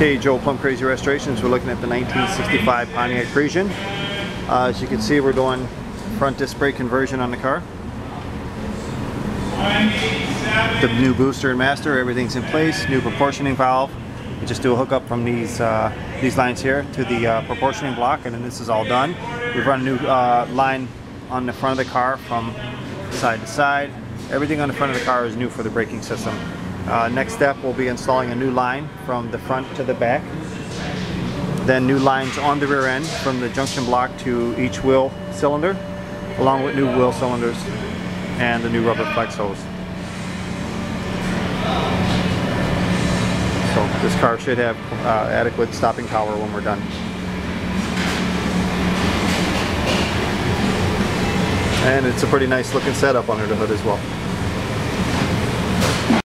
Hey, Joe Plum Crazy Restorations. We're looking at the 1965 Pontiac Parisienne. Uh, as you can see, we're doing front disc brake conversion on the car. The new booster and master, everything's in place. New proportioning valve. We just do a hookup from these uh, these lines here to the uh, proportioning block, and then this is all done. We've run a new uh, line on the front of the car from side to side. Everything on the front of the car is new for the braking system. Uh, next step we'll be installing a new line from the front to the back. Then new lines on the rear end from the junction block to each wheel cylinder, along with new wheel cylinders and the new rubber flex hose. So this car should have uh, adequate stopping power when we're done. And it's a pretty nice looking setup under the hood as well.